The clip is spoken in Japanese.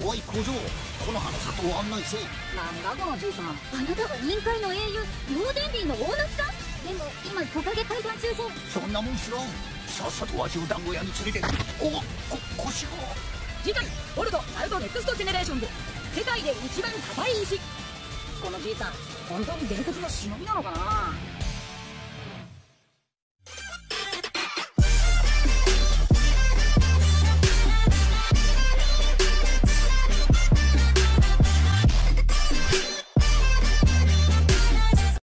おい小僧この花里を案内せなん。だこのじいさん。あなたは臨界の英雄ヨーデンビーの大夏さん。でも今トカゲ階段中でそん。なもん。知らん。さっさとわしを団子屋に連れておこ腰が次回ボルトナルトネクストジェネレーションズ世界で一番硬い石このじいさん。本当に伝説の忍びなのかな